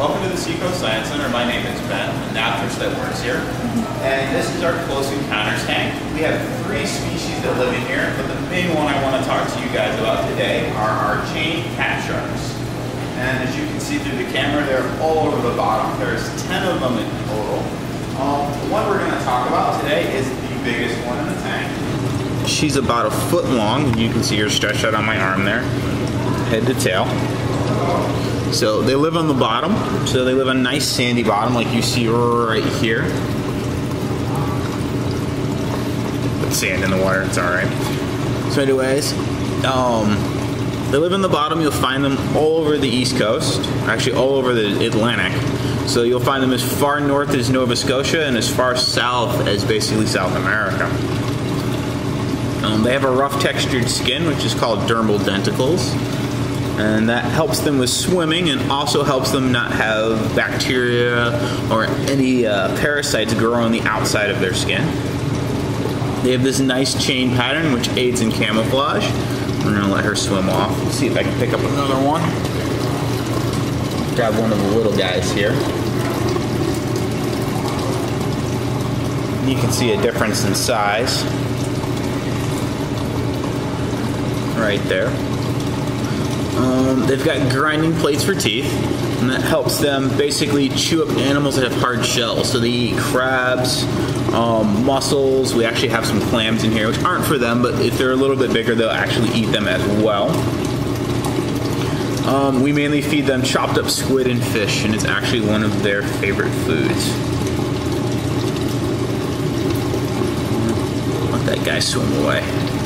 Welcome to the Seacoast Science Center. My name is Ben, a naturalist that works here. And this is our close encounters tank. We have three species that live in here, but the main one I want to talk to you guys about today are our chain cat sharks. And as you can see through the camera, they're all over the bottom. There's 10 of them in total. Um, the one we're going to talk about today is the biggest one in the tank. She's about a foot long. You can see her stretched out on my arm there, head to tail. So they live on the bottom. So they live on a nice sandy bottom like you see right here. Put sand in the water, it's alright. So anyways, um, they live in the bottom. You'll find them all over the East Coast, actually all over the Atlantic. So you'll find them as far north as Nova Scotia and as far south as basically South America. Um, they have a rough textured skin, which is called dermal denticles and that helps them with swimming and also helps them not have bacteria or any uh, parasites grow on the outside of their skin. They have this nice chain pattern which aids in camouflage. We're gonna let her swim off. Let's see if I can pick up another one. Grab one of the little guys here. You can see a difference in size right there. Um, they've got grinding plates for teeth, and that helps them basically chew up animals that have hard shells. So they eat crabs, um, mussels. We actually have some clams in here, which aren't for them, but if they're a little bit bigger, they'll actually eat them as well. Um, we mainly feed them chopped up squid and fish, and it's actually one of their favorite foods. Let that guy swim away.